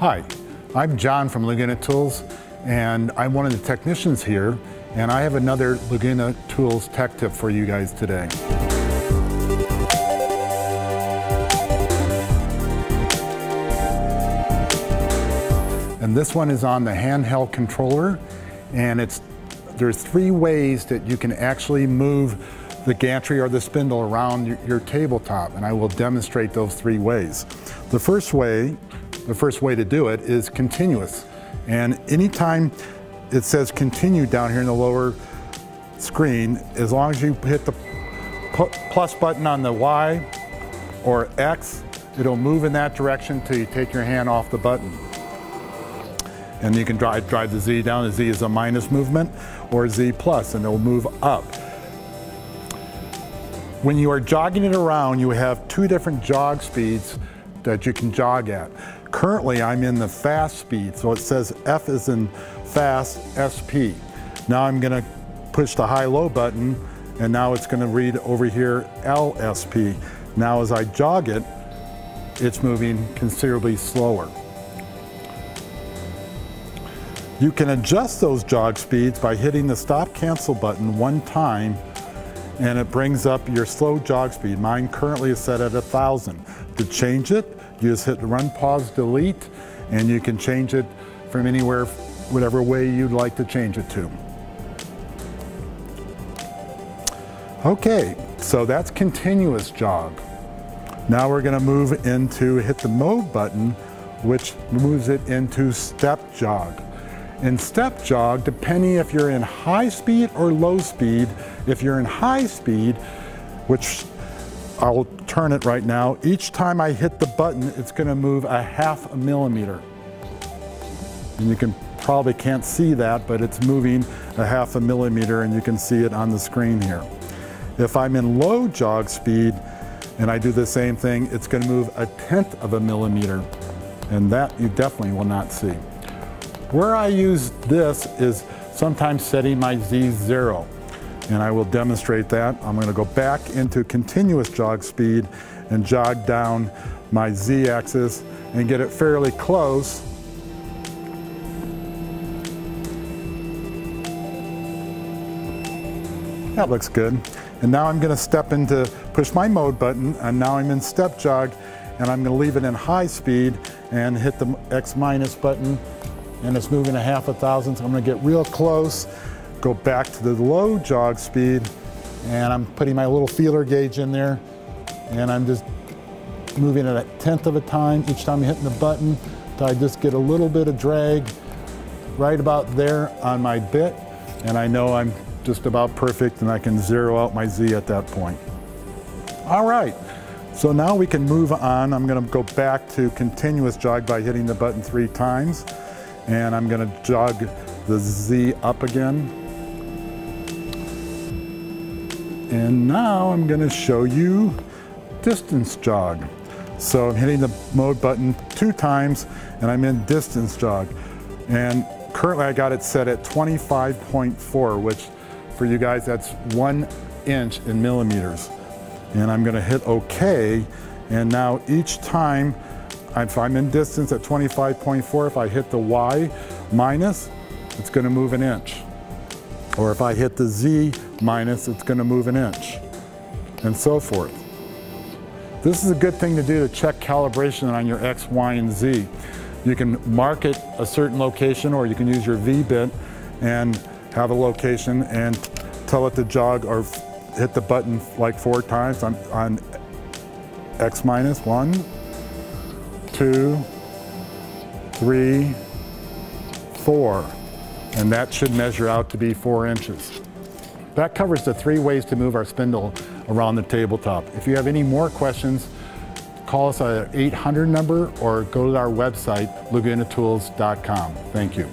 Hi, I'm John from Laguna Tools, and I'm one of the technicians here, and I have another Laguna Tools tech tip for you guys today. And this one is on the handheld controller, and it's there's three ways that you can actually move the gantry or the spindle around your, your tabletop, and I will demonstrate those three ways. The first way the first way to do it is continuous. And anytime it says continue down here in the lower screen, as long as you hit the plus button on the Y or X, it'll move in that direction till you take your hand off the button. And you can drive, drive the Z down. The Z is a minus movement or Z plus, and it'll move up. When you are jogging it around, you have two different jog speeds that you can jog at. Currently, I'm in the fast speed, so it says F is in fast SP. Now I'm gonna push the high-low button, and now it's gonna read over here LSP. Now as I jog it, it's moving considerably slower. You can adjust those jog speeds by hitting the stop cancel button one time and it brings up your slow jog speed. Mine currently is set at a thousand. To change it, you just hit run, pause, delete, and you can change it from anywhere, whatever way you'd like to change it to. Okay, so that's continuous jog. Now we're gonna move into, hit the mode button, which moves it into step jog. In step jog, depending if you're in high speed or low speed, if you're in high speed, which I'll turn it right now. Each time I hit the button, it's gonna move a half a millimeter. And you can probably can't see that, but it's moving a half a millimeter and you can see it on the screen here. If I'm in low jog speed and I do the same thing, it's gonna move a tenth of a millimeter. And that you definitely will not see. Where I use this is sometimes setting my Z zero and I will demonstrate that. I'm going to go back into continuous jog speed and jog down my z-axis and get it fairly close. That looks good. And now I'm going to step into, push my mode button, and now I'm in step jog, and I'm going to leave it in high speed and hit the X minus button, and it's moving a half a thousand, so I'm going to get real close go back to the low jog speed and I'm putting my little feeler gauge in there and I'm just moving it a tenth of a time each time I'm hitting the button so I just get a little bit of drag right about there on my bit and I know I'm just about perfect and I can zero out my Z at that point. All right, so now we can move on. I'm gonna go back to continuous jog by hitting the button three times and I'm gonna jog the Z up again And now I'm gonna show you distance jog. So I'm hitting the mode button two times and I'm in distance jog. And currently I got it set at 25.4, which for you guys, that's one inch in millimeters. And I'm gonna hit okay. And now each time, if I'm in distance at 25.4, if I hit the Y minus, it's gonna move an inch. Or if I hit the Z minus, it's gonna move an inch, and so forth. This is a good thing to do to check calibration on your X, Y, and Z. You can mark it a certain location or you can use your V-bit and have a location and tell it to jog or hit the button like four times on, on X minus, one, two, three, four and that should measure out to be four inches. That covers the three ways to move our spindle around the tabletop. If you have any more questions, call us at 800 number or go to our website, lagunatools.com. Thank you.